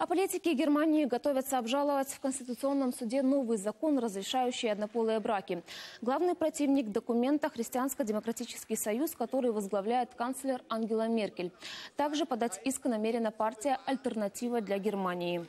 А политики Германии готовятся обжаловать в Конституционном суде новый закон, разрешающий однополые браки. Главный противник документа – Христианско-демократический союз, который возглавляет канцлер Ангела Меркель. Также подать иск намерена партия «Альтернатива для Германии».